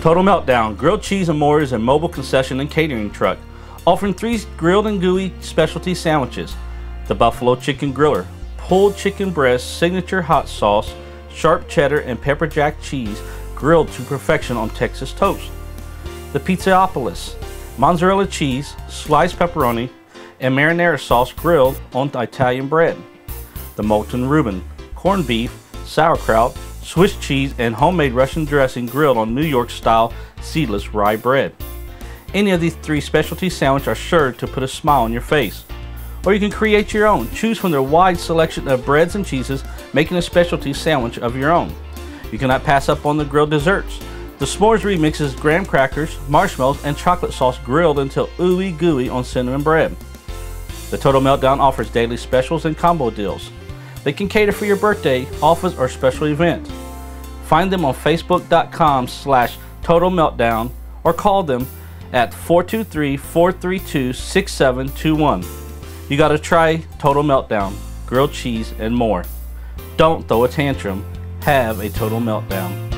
Total Meltdown, grilled cheese and more is a mobile concession and catering truck, offering three grilled and gooey specialty sandwiches. The Buffalo Chicken Griller, pulled chicken breast, signature hot sauce, sharp cheddar, and pepper jack cheese grilled to perfection on Texas toast. The Pizzaopolis, mozzarella cheese, sliced pepperoni, and marinara sauce grilled on Italian bread. The Molten Reuben, corned beef, sauerkraut, Swiss cheese, and homemade Russian dressing grilled on New York style seedless rye bread. Any of these three specialty sandwiches are sure to put a smile on your face. Or you can create your own. Choose from their wide selection of breads and cheeses, making a specialty sandwich of your own. You cannot pass up on the grilled desserts. The s'mores remixes graham crackers, marshmallows, and chocolate sauce grilled until ooey gooey on cinnamon bread. The Total Meltdown offers daily specials and combo deals. They can cater for your birthday, office, or special event. Find them on facebook.com slash total meltdown or call them at 423-432-6721. You gotta try Total Meltdown, grilled cheese, and more. Don't throw a tantrum. Have a total meltdown.